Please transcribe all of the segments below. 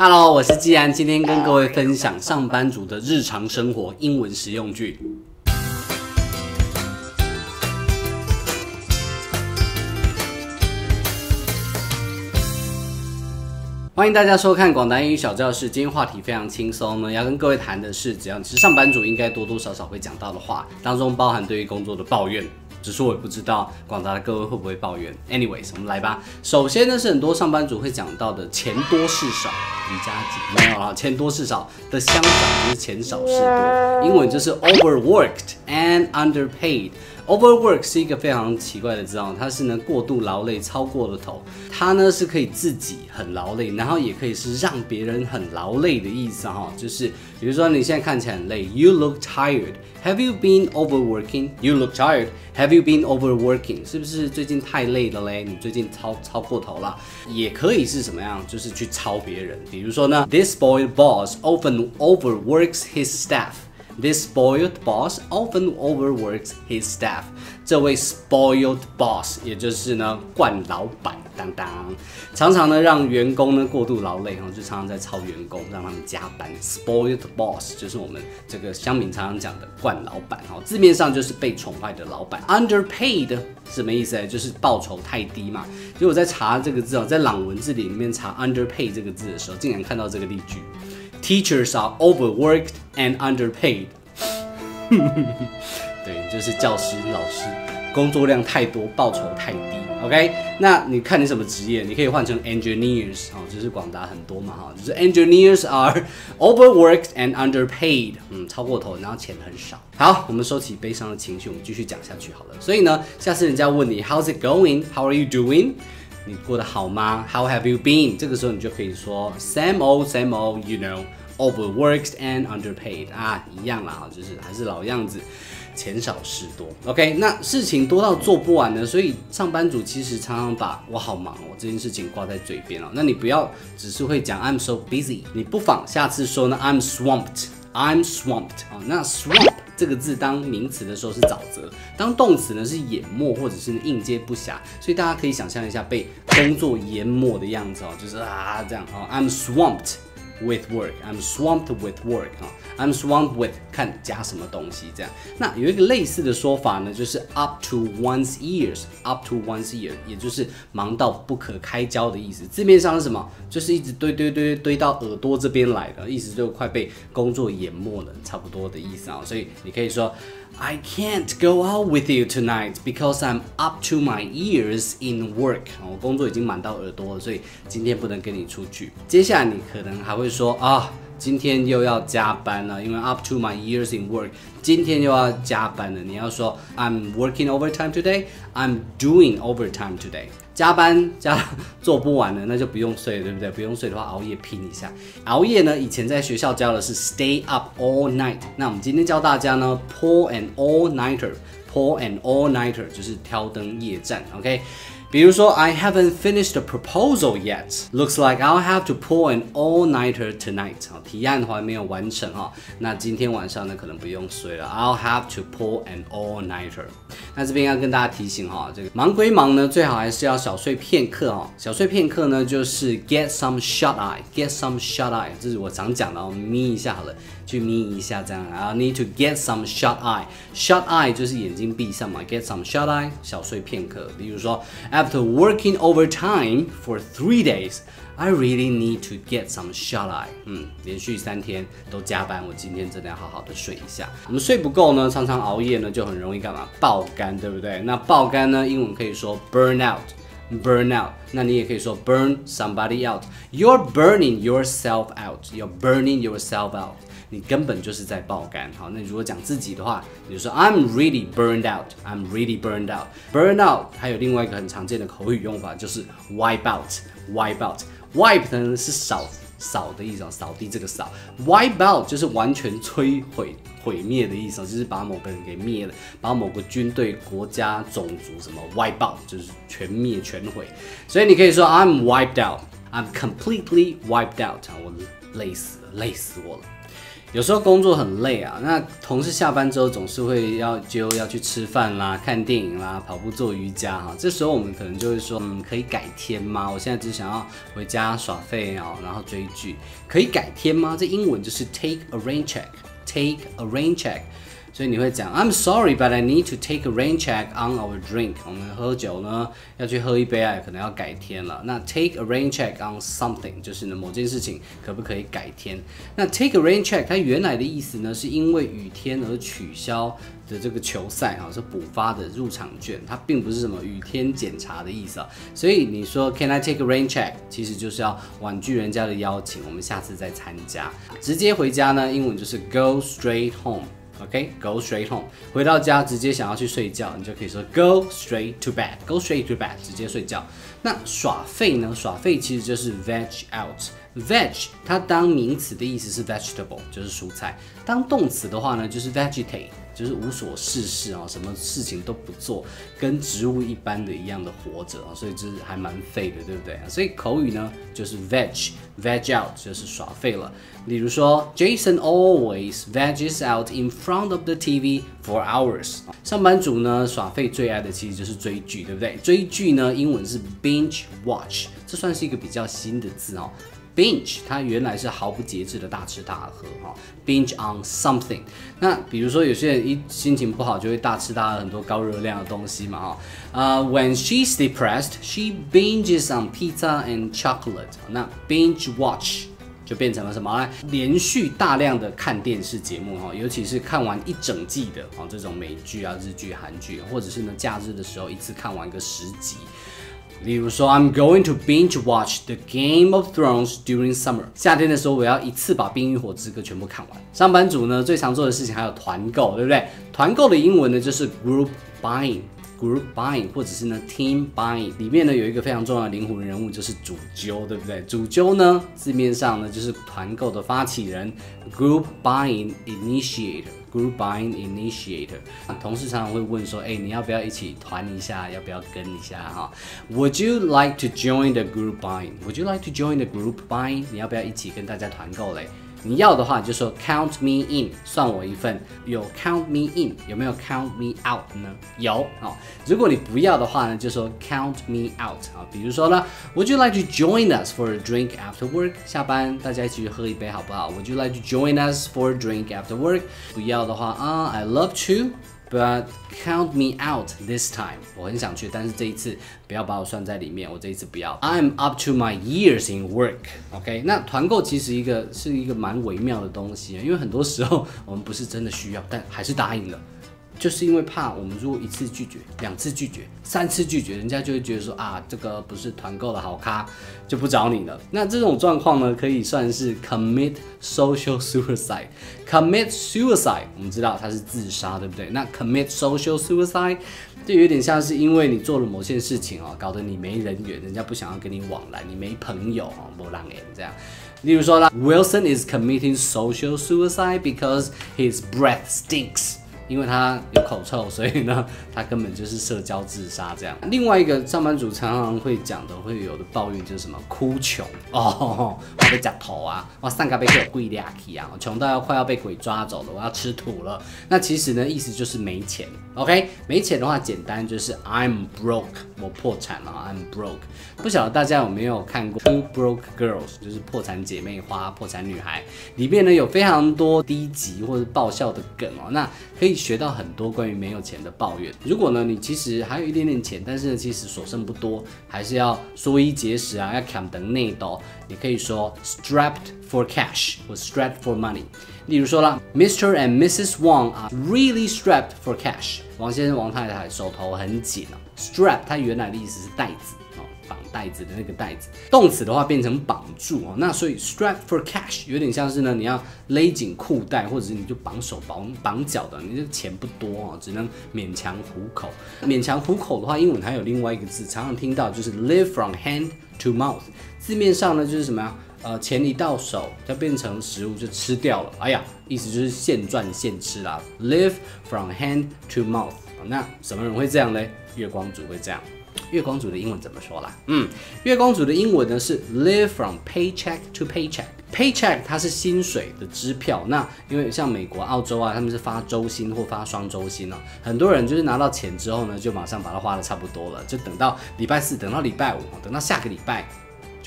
Hello，我是季安，今天跟各位分享上班族的日常生活英文实用句。欢迎大家收看广达英语小教室。今天话题非常轻松呢，要跟各位谈的是，只要你是上班族，应该多多少少会讲到的话，当中包含对于工作的抱怨。只是我也不知道广大的各位会不会抱怨。Anyways，我们来吧。首先呢，是很多上班族会讲到的钱多事少，离家近没有啊？钱多事少的相反就是钱少事多，英文就是 overworked and underpaid。Overwork 是一个非常奇怪的字哦，它是呢过度劳累，超过了头。它呢是可以自己很劳累，然后也可以是让别人很劳累的意思哈。就是比如说你现在看起来很累，You look tired. Have you been overworking? You look tired. Have you been overworking? 是不是最近太累了嘞？你最近超超过头了。也可以是什么样？就是去超别人。比如说呢，This boy boss often overworks his staff. This spoiled boss often overworks his staff. 这位 spoiled boss，也就是呢惯老板当当，常常呢让员工呢过度劳累哈，就常常在操员工，让他们加班。Spoiled boss 就是我们这个乡民常常讲的惯老板哈，字面上就是被宠坏的老板。Underpaid 什么意思？就是报酬太低嘛。结果在查这个字哦，在朗文字里面查 underpaid 这个字的时候，竟然看到这个例句。Teachers are overworked and underpaid。对，就是教师、老师工作量太多，报酬太低。OK，那你看你什么职业？你可以换成 engineers 哦，就是广达很多嘛哈，就是 engineers are overworked and underpaid，嗯，超过头，然后钱很少。好，我们收起悲伤的情绪，我们继续讲下去好了。所以呢，下次人家问你 How's it going？How are you doing？你过得好吗？How have you been？这个时候你就可以说 Same old，same old，you know。Overworked and underpaid 啊，一样啦，就是还是老样子，钱少事多。OK，那事情多到做不完呢，所以上班族其实常常把我好忙哦这件事情挂在嘴边哦。那你不要只是会讲 I'm so busy，你不妨下次说呢 I'm swamped，I'm swamped 啊。那 swamp 这个字当名词的时候是沼泽，当动词呢是淹没或者是应接不暇。所以大家可以想象一下被工作淹没的样子哦，就是啊这样哦，I'm swamped。With work, I'm swamped with work 啊，I'm swamped with 看加什么东西这样。那有一个类似的说法呢，就是 up to one's ears，up to one's ear，也就是忙到不可开交的意思。字面上是什么？就是一直堆堆堆堆到耳朵这边来的意思，就快被工作淹没了，差不多的意思啊。所以你可以说。I can't go out with you tonight because I'm up to my ears in work。我工作已经满到耳朵了，所以今天不能跟你出去。接下来你可能还会说啊，今天又要加班了，因为 up to my ears in work，今天又要加班了。你要说 I'm working overtime today. I'm doing overtime today. 加班加做不完了，那就不用睡，对不对？不用睡的话，熬夜拼一下。熬夜呢，以前在学校教的是 stay up all night。那我们今天教大家呢，pull an all nighter，pull an all nighter 就是挑灯夜战，OK。比如说，I haven't finished the proposal yet. Looks like I'll have to pull an all-nighter tonight. 好，提案还没有完成哈，那今天晚上呢可能不用睡了。I'll have to pull an all-nighter. 那这边要跟大家提醒哈，这个忙归忙呢，最好还是要小睡片刻哈。小睡片刻呢，就是 get some shut eye，get some shut eye，这是我常讲的哦，眯一下好了。去眯一下，这样，I need to get some shut eye。shut eye 就是眼睛闭上嘛，get some shut eye，小睡片刻。比如说 ，After working overtime for three days, I really need to get some shut eye。嗯，连续三天都加班，我今天真的要好好的睡一下。我们睡不够呢，常常熬夜呢，就很容易干嘛？爆肝，对不对？那爆肝呢，英文可以说 burn out。burn out，那你也可以说 burn somebody out。You're burning yourself out. You're burning yourself out. 你根本就是在爆肝。好，那如果讲自己的话，你就说 I'm really burned out. I'm really burned out. Burn out 还有另外一个很常见的口语用法就是 wipe out. Wipe out. Wipe 呢是扫 扫的意思，扫地这个扫。Wipe out 就是完全摧毁、毁灭的意思，就是把某个人给灭了，把某个军队、国家、种族什么 wipe out 就是全灭、全毁。所以你可以说 I'm wiped out. I'm completely wiped out. 我累死了，累死我了。有时候工作很累啊，那同事下班之后总是会要就要去吃饭啦、看电影啦、跑步、做瑜伽哈。这时候我们可能就会说，嗯，可以改天吗？我现在只想要回家耍废哦，然后追剧，可以改天吗？这英文就是 take a rain check，take a rain check。所以你会讲，I'm sorry, but I need to take a rain check on our drink。我们喝酒呢，要去喝一杯啊，可能要改天了。那 take a rain check on something 就是呢某件事情可不可以改天？那 take a rain check 它原来的意思呢，是因为雨天而取消的这个球赛啊，是补发的入场券，它并不是什么雨天检查的意思啊。所以你说 Can I take a rain check？其实就是要婉拒人家的邀请，我们下次再参加。直接回家呢，英文就是 go straight home。OK，go straight home，回到家直接想要去睡觉，你就可以说 go straight to bed，go straight to bed，直接睡觉。那耍废呢？耍废其实就是 veg out。veg 它当名词的意思是 vegetable，就是蔬菜；当动词的话呢，就是 vegetate。就是无所事事啊，什么事情都不做，跟植物一般的一样的活着啊，所以就是还蛮废的，对不对？所以口语呢就是 veg veg out 就是耍废了。例如说，Jason always veges out in front of the TV for hours。上班族呢耍废最爱的其实就是追剧，对不对？追剧呢英文是 binge watch，这算是一个比较新的字哦。Binge 它原来是毫不节制的大吃大喝哈，binge on something。那比如说有些人一心情不好就会大吃大喝很多高热量的东西嘛哈。呃，when she's depressed, she binges on pizza and chocolate。那 binge watch 就变成了什么呢？连续大量的看电视节目哈，尤其是看完一整季的啊这种美剧啊、日剧、韩剧，或者是呢假日的时候一次看完个十集。例如说，I'm going to binge watch the Game of Thrones during summer。夏天的时候，我要一次把《冰与火之歌》全部看完。上班族呢，最常做的事情还有团购，对不对？团购的英文呢就是 group buying，group buying，或者是呢 team buying。里面呢有一个非常重要的灵魂人物，就是主揪，对不对？主揪呢字面上呢就是团购的发起人，group buying initiator。Group buying initiator，同事常常会问说，哎，你要不要一起团一下？要不要跟一下？哈，Would you like to join the group buying？Would you like to join the group buying？你要不要一起跟大家团购嘞？你要的话就说 count me in，算我一份。有 count me in，有没有 count me out 呢？有啊。如果你不要的话呢，就说 count me out 啊。比如说呢，Would you like to join us for a drink after work？下班大家一起去喝一杯好不好？Would you like to join us for a drink after work？不要的话啊，I love to。 But count me out this time。我很想去，但是这一次不要把我算在里面。我这一次不要。I'm up to my years in work。OK，那团购其实一个是一个蛮微妙的东西，因为很多时候我们不是真的需要，但还是答应了。就是因为怕我们如果一次拒绝、两次拒绝、三次拒绝，人家就会觉得说啊，这个不是团购的好咖，就不找你了。那这种状况呢，可以算是 commit social suicide。commit suicide，我们知道它是自杀，对不对？那 commit social suicide 就有点像是因为你做了某件事情啊，搞得你没人缘，人家不想要跟你往来，你没朋友啊，没人缘这样。例如说呢，Wilson is committing social suicide because his breath stinks。因为他有口臭，所以呢，他根本就是社交自杀这样。另外一个上班族常常会讲的、会有的抱怨就是什么哭穷 哦，我被夹头啊，哇，上个被鬼鬼抓去啊，穷到要快要被鬼抓走了，我要吃土了。那其实呢，意思就是没钱。OK，没钱的话，简单就是 I'm broke，我破产了，I'm broke。不晓得大家有没有看过 Two Broke Girls，就是破产姐妹花、破产女孩，里面呢有非常多低级或者爆笑的梗哦，那可以。学到很多关于没有钱的抱怨。如果呢，你其实还有一点点钱，但是呢，其实所剩不多，还是要缩衣节食啊，要砍等内斗。你可以说 strapped for cash 或 strapped for money。例如说啦，Mr. and Mrs. Wang are really strapped for cash。王先生、王太太手头很紧啊。strap 它原来的意思是袋子。绑袋子的那个袋子，动词的话变成绑住哦，那所以 strap for cash 有点像是呢，你要勒紧裤带，或者是你就绑手绑绑脚的，你这钱不多哦，只能勉强糊口。勉强糊口的话，英文还有另外一个字，常常听到就是 live from hand to mouth，字面上呢就是什么呀？呃，钱一到手就变成食物就吃掉了，哎呀，意思就是现赚现吃啦，live from hand to mouth。那什么人会这样嘞？月光族会这样。月光族的英文怎么说啦？嗯，月光族的英文呢是 live from paycheck to paycheck。paycheck 它是薪水的支票，那因为像美国、澳洲啊，他们是发周薪或发双周薪哦，很多人就是拿到钱之后呢，就马上把它花的差不多了，就等到礼拜四，等到礼拜五，等到下个礼拜。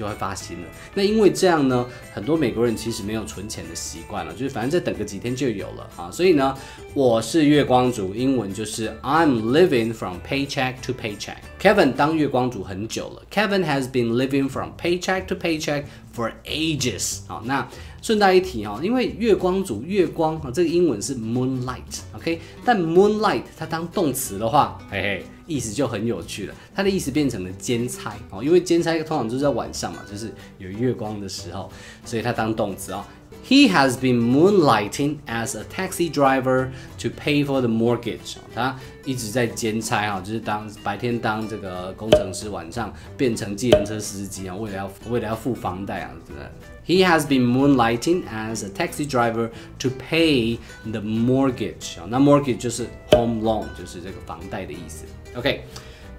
就会发薪了。那因为这样呢，很多美国人其实没有存钱的习惯了，就是反正再等个几天就有了啊。所以呢，我是月光族，英文就是 I'm living from paycheck to paycheck。Kevin 当月光族很久了，Kevin has been living from paycheck to paycheck for ages。好，那顺带一提哈，因为月光族月光啊，这个英文是 moonlight，OK？但 moonlight 它当动词的话，嘿嘿。意思就很有趣了，它的意思变成了兼差哦，因为兼差通常就是在晚上嘛，就是有月光的时候，所以它当动词哦。He has been moonlighting as a taxi driver to pay for the mortgage。他一直在兼差啊，就是当白天当这个工程师，晚上变成计程车司机啊，为了要为了要付房贷啊，真的。He has been moonlighting as a taxi driver to pay the mortgage 啊。那 mortgage 就是 home loan，就是这个房贷的意思。OK，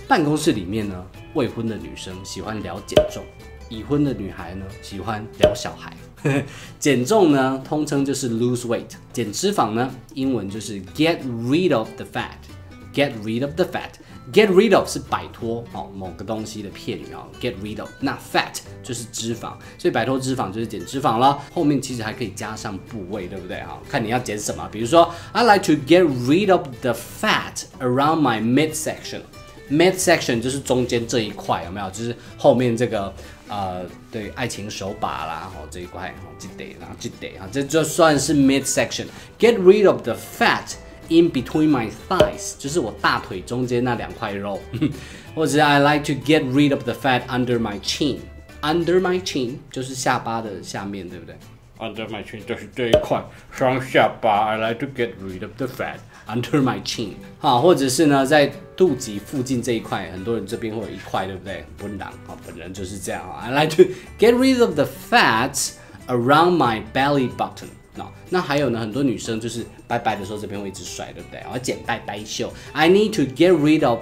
办公室里面呢，未婚的女生喜欢聊减重，已婚的女孩呢喜欢聊小孩。减重呢，通称就是 lose weight；减脂肪呢，英文就是 get rid of the fat。Get rid of the fat，get rid of 是摆脱哦某个东西的片语啊，get rid of。那 fat 就是脂肪，所以摆脱脂肪就是减脂肪了。后面其实还可以加上部位，对不对哈？看你要减什么，比如说 I like to get rid of the fat around my midsection。midsection 就是中间这一块，有没有？就是后面这个。呃，对，爱情手把啦，哦这一块，哦记得，然后记得啊，这就算是 mid section。Get rid of the fat in between my thighs，就是我大腿中间那两块肉。或者 I like to get rid of the fat under my chin。Under my chin 就是下巴的下面，对不对？Under my chin 就是这一块双下巴。I like to get rid of the fat。Under my chin，好，或者是呢，在肚脐附近这一块，很多人这边会有一块，对不对？本人啊，本人就是这样啊。I like to get rid of the fats around my belly button。那那还有呢，很多女生就是拜拜的时候这边会一直甩，对不对？我要剪拜拜袖。I need to get rid of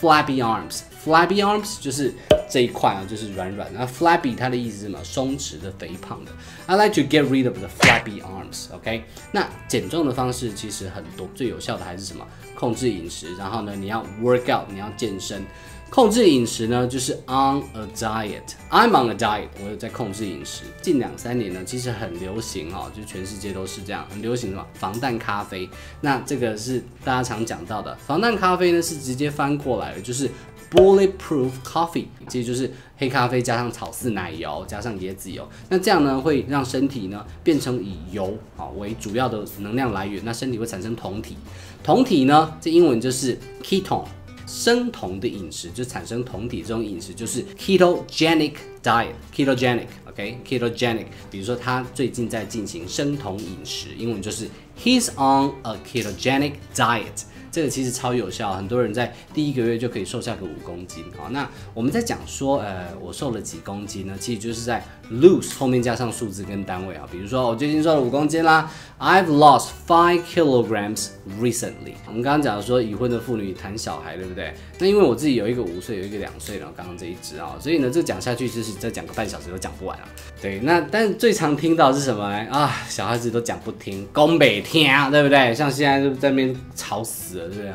flabby arms。Flabby arms 就是这一块啊，就是软软的。那 flabby 它的意思是什么？松弛的、肥胖的。I like to get rid of the flabby arms。OK，那减重的方式其实很多，最有效的还是什么？控制饮食。然后呢，你要 work out，你要健身。控制饮食呢，就是 on a diet。I'm on a diet，我有在控制饮食。近两三年呢，其实很流行哦，就全世界都是这样，很流行什么防弹咖啡。那这个是大家常讲到的，防弹咖啡呢是直接翻过来的，就是。Bulletproof coffee，其实就是黑咖啡加上草饲奶油加上椰子油，那这样呢会让身体呢变成以油啊为主要的能量来源，那身体会产生酮体，酮体呢这英文就是 ketone，生酮的饮食就产生酮体，这种饮食就是 ketogenic diet，ketogenic，OK，ketogenic，比如说他最近在进行生酮饮食，英文就是 he's on a ketogenic diet。这个其实超有效，很多人在第一个月就可以瘦下个五公斤。好，那我们在讲说，呃，我瘦了几公斤呢？其实就是在 lose 后面加上数字跟单位啊。比如说，我最近瘦了五公斤啦，I've lost five kilograms recently。我们刚刚讲说已婚的妇女谈小孩，对不对？那因为我自己有一个五岁，有一个两岁的，刚刚这一只啊，所以呢，这讲下去就是再讲个半小时都讲不完啊。对，那但是最常听到是什么啊？小孩子都讲不听，讲北听，对不对？像现在就在那边吵死了。对不对？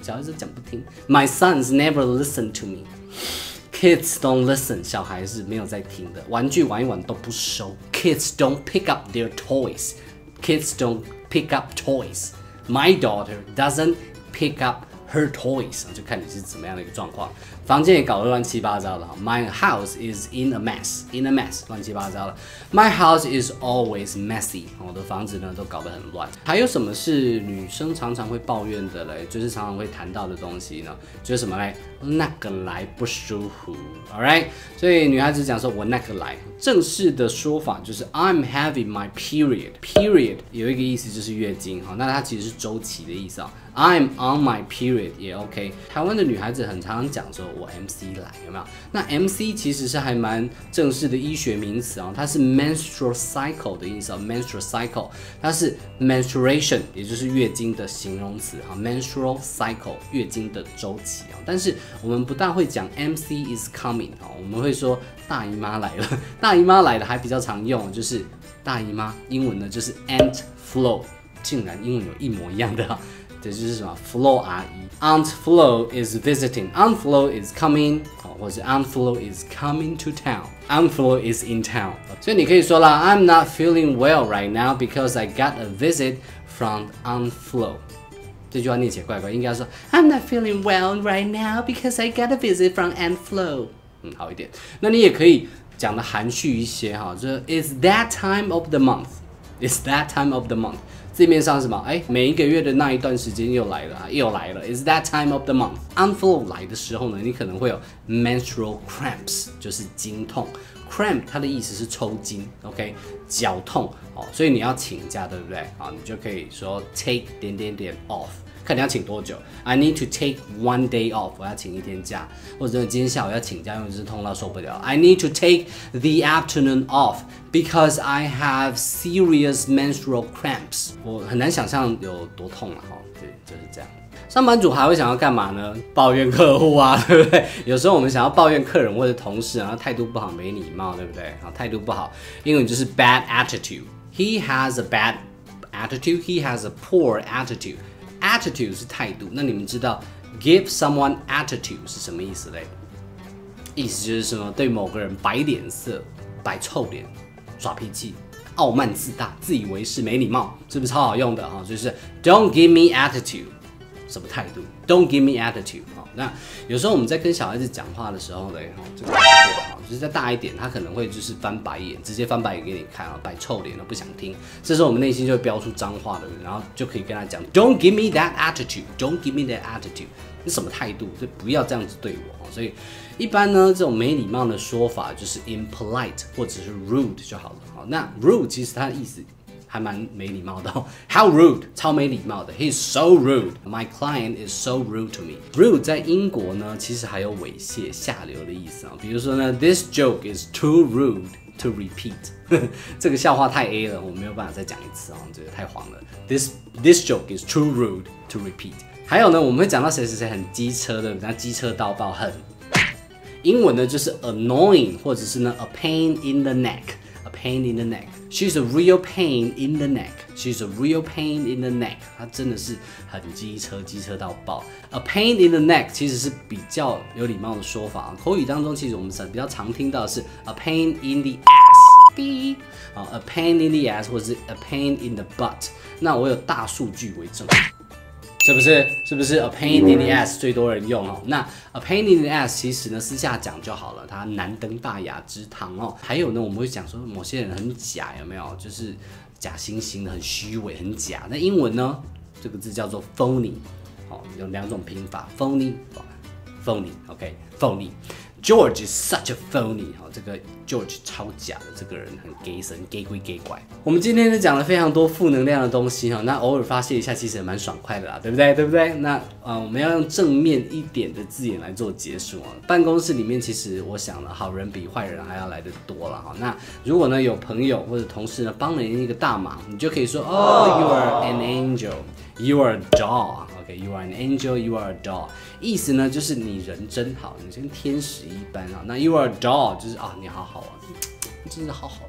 小孩子讲不听。My sons never listen to me. Kids don't listen. 小孩是没有在听的，玩具玩一玩都不收。Kids don't pick up their toys. Kids don't pick up toys. My daughter doesn't pick up her toys. 就看你是怎么样的一个状况。房间也搞得乱七八糟的。My house is in a mess, in a mess，乱七八糟的。My house is always messy，我的房子呢都搞得很乱。还有什么是女生常常会抱怨的嘞？就是常常会谈到的东西呢？就是什么嘞？那个来不舒服，All right。所以女孩子讲说我那个来，正式的说法就是 I'm having my period。Period 有一个意思就是月经哈，那它其实是周期的意思啊。I'm on my period 也 OK。台湾的女孩子很常常讲说。我 MC 来，有没有？那 MC 其实是还蛮正式的医学名词啊，它是 menstrual cycle 的意思啊，menstrual cycle 它是 menstruation，也就是月经的形容词啊，menstrual cycle 月经的周期啊。但是我们不但会讲 MC is coming 啊，我们会说大姨妈来了，大姨妈来了还比较常用，就是大姨妈，英文呢就是 a n t flow，竟然英文有一模一样的。这就是什么？Flo 阿姨，Aunt Flo is visiting，Aunt Flo is coming，或者 Aunt Flo is coming to town，Aunt Flo is in town。所以你可以说啦，I'm not feeling well right now because I got a visit from Aunt Flo。这句话念起来怪怪，应该说 I'm not feeling well right now because I got a visit from Aunt Flo。嗯，好一点。那你也可以讲的含蓄一些哈，就是 It's that time of the month，It's that time of the month。 地面上是什么？哎，每一个月的那一段时间又来了，又来了。Is that time of the month? Unflow 来的时候呢，你可能会有 menstrual cramps，就是经痛。Cramp 它的意思是抽筋，OK，脚痛哦，所以你要请假，对不对？啊，你就可以说 take 点点点 off。看你要请多久，I need to take one day off，我要请一天假，或者今天下午要请假，因为是痛到受不了。I need to take the afternoon off because I have serious menstrual cramps。我很难想象有多痛了哈，对，就是这样。上班族还会想要干嘛呢？抱怨客户啊，对不对？有时候我们想要抱怨客人或者同事啊，态度不好、没礼貌，对不对？啊，态度不好，英文就是 bad attitude。He has a bad attitude. He has a poor attitude. Attitude 是态度，那你们知道 give someone attitude 是什么意思嘞？意思就是什么？对某个人摆脸色、摆臭脸、耍脾气、傲慢自大、自以为是、没礼貌，是不是超好用的哈？就是 Don't give me attitude，什么态度？Don't give me attitude。那有时候我们在跟小孩子讲话的时候呢，哈，这个哈，就是再大一点，他可能会就是翻白眼，直接翻白眼给你看啊，摆臭脸都不想听。这时候我们内心就会飙出脏话的，然后就可以跟他讲，Don't give me that attitude，Don't give me that attitude，你什么态度？就不要这样子对我。所以一般呢，这种没礼貌的说法就是 impolite 或者是 rude 就好了。好，那 rude 其实它的意思。还蛮没礼貌的，How rude，超没礼貌的，He's so rude. My client is so rude to me. Rude 在英国呢，其实还有猥亵、下流的意思啊。比如说呢，This joke is too rude to repeat. 这个笑话太 A 了，我没有办法再讲一次啊，这个太黄了。This this joke is too rude to repeat. 还有呢，我们会讲到谁谁谁很机车的，那机车到爆很。英文呢就是 annoying，或者是呢 a pain in the neck，a pain in the neck。 She's a real pain in the neck. She's a real pain in the neck. 她真的是很机车，机车到爆。A pain in the neck 其实是比较有礼貌的说法。口语当中，其实我们比较常听到的是 a pain in the ass。B 啊，a pain in the ass 或者是 a pain in the butt。那我有大数据为证。 是不是？是不是 a pain in the ass 最多人用哦？那 a pain in the ass 其实呢，私下讲就好了，它难登大雅之堂哦。还有呢，我们会讲说某些人很假，有没有？就是假惺惺的，很虚伪，很假。那英文呢，这个字叫做 phony，哦，有两种拼法，phony，phony，OK，phony。George is such a phony，哈，这个 George 超假的，这个人很 gay 神，gay 归 gay 怪。我们今天呢讲了非常多负能量的东西，哈，那偶尔发泄一下，其实也蛮爽快的啦，对不对？对不对？那啊，我们要用正面一点的字眼来做结束啊。办公室里面，其实我想了，好人比坏人还要来的多了，哈。那如果呢有朋友或者同事呢帮了你一个大忙，你就可以说，哦，You are an angel，You are a dog You are an angel，You are a doll。意思呢，就是你人真好，你跟天使一般啊。那 you are a doll，就是啊，你好好啊，真是好好。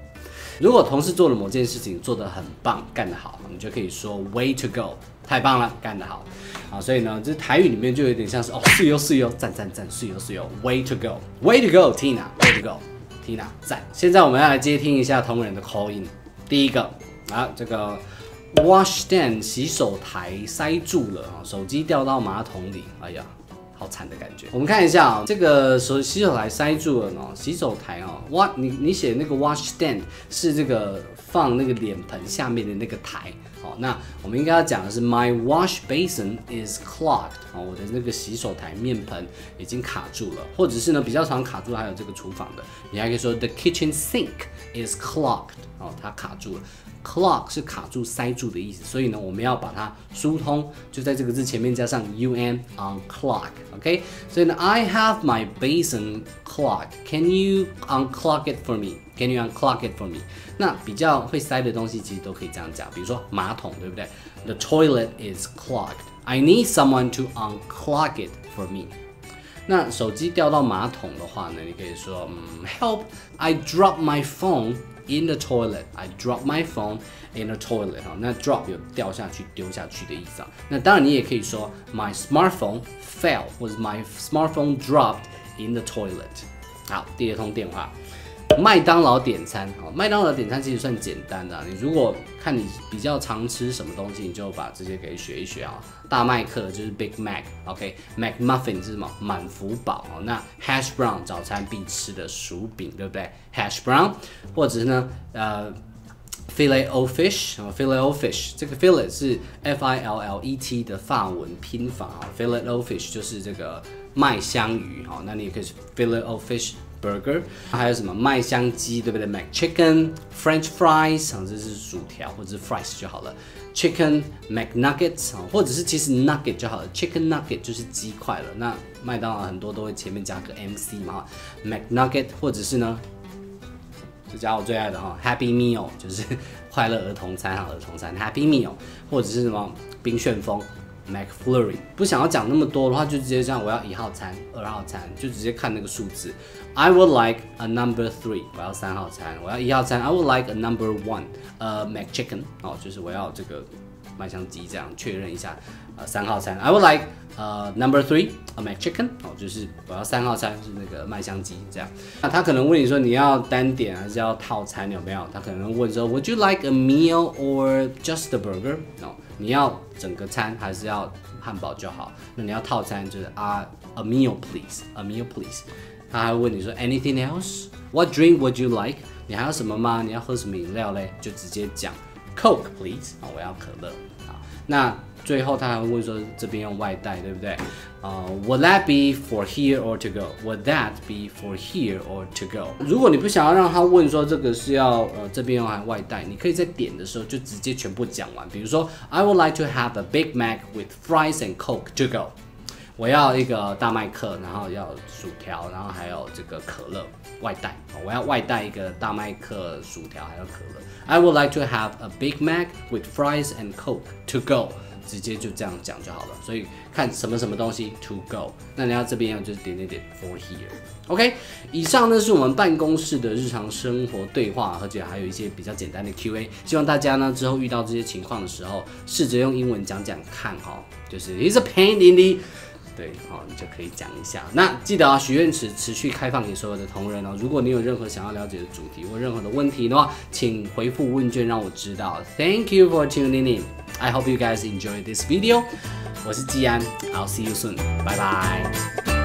如果同事做了某件事情做得很棒，干得好，你就可以说 way to go，太棒了，干得好。啊，所以呢，这台语里面就有点像是哦，是哟是哟，赞赞赞，是哟是哟，way to go，way to go，Tina，way to go，Tina，赞。现在我们要来接听一下同仁的 call in。第一个啊，这个 wash stand 洗手台塞住了啊，手机掉到马桶里，哎呀。好惨的感觉。我们看一下啊，这个手洗手台塞住了呢。洗手台哦，哇，你你写那个 wash stand 是这个放那个脸盆下面的那个台。好，那我们应该要讲的是 my wash basin is clogged。哦，我的那个洗手台面盆已经卡住了，或者是呢比较常卡住还有这个厨房的，你还可以说 the kitchen sink is clogged。哦，它卡住了。clog 是卡住、塞住的意思，所以呢，我们要把它疏通，就在这个字前面加上 un unclog，OK？所以呢，I have my basin clogged. Can you unclog it for me? Can you unclog it for me? 那比较会塞的东西其实都可以这样讲，比如说马桶，对不对？The toilet is clogged. I need someone to unclog it for me. 那手机掉到马桶的话呢，你可以说，嗯，Help! I dropped my phone in the toilet. I dropped my phone in the toilet. 哈，那 drop 有掉下去、丢下去的意思啊。那当然你也可以说，My smartphone fell，或者 My smartphone dropped in the toilet. 好，第二通电话。 麦当劳点餐，好，麦当劳点餐其实算简单的。你如果看你比较常吃什么东西，你就把这些给学一学啊。大麦克就是 Big Mac，OK，Mac Muffin 是什么？满福堡哦。那 Hash Brown 早餐必吃的薯饼，对不对？Hash Brown，或者是呢，呃，Filet O Fish 啊，Filet O Fish，这个 Filet 是 F I L L E T 的法文拼法啊，Filet O Fish 就是这个麦香鱼哈。那你也可以是 Filet O Fish。burger，还有什么麦香鸡，对不对？Mac chicken、French fries，啊，这是薯条或者是 fries 就好了。Chicken Mac nuggets，啊，或者是其实 nugget 就好了。Chicken nugget 就是鸡块了。那麦当劳很多都会前面加个 MC 嘛，Mac nugget，或者是呢，这家我最爱的哈，Happy Meal 就是快乐儿童餐哈，儿童餐 Happy Meal，或者是什么冰旋风。Mac Flurry，不想要讲那么多的话，就直接这样，我要一号餐、二号餐，就直接看那个数字。I would like a number three，我要三号餐。我要一号餐，I would like a number one，呃，McChicken，哦，就是我要这个麦香鸡，这样确认一下。呃，三号餐，I would like 呃 number three，a McChicken，哦，就是我要三号餐是那个麦香鸡，这样。那他可能问你说你要单点还是要套餐，有没有？他可能问说，Would you like a meal or just a burger？哦。你要整个餐还是要汉堡就好？那你要套餐就是啊，a meal please，a meal please。他还问你说 anything else？What drink would you like？你还要什么吗？你要喝什么饮料嘞？就直接讲 Coke please，啊，我要可乐。啊，那。最后他还会问说这边用外带对不对？呃，Would that be for here or to go? Would that be for here or to go? 如果你不想要让他问说这个是要呃这边用还外带，你可以在点的时候就直接全部讲完。比如说，I would like to have a Big Mac with fries and Coke to go。我要一个大麦克，然后要薯条，然后还有这个可乐外带。我要外带一个大麦克、薯条还有可乐。I would like to have a Big Mac with fries and Coke to go。 直接就这样讲就好了，所以看什么什么东西 to go，那你要这边要就是点点点 for here，OK。以上呢是我们办公室的日常生活对话，而且还有一些比较简单的 Q A，希望大家呢之后遇到这些情况的时候，试着用英文讲讲看哈，就是 it's a pain in the 对，好，你就可以讲一下。那记得啊，许愿池持续开放给所有的同仁哦。如果你有任何想要了解的主题或任何的问题的话，请回复问卷让我知道。Thank you for tuning in. I hope you guys enjoy this video. 我是季安，I'll see you soon. Bye bye.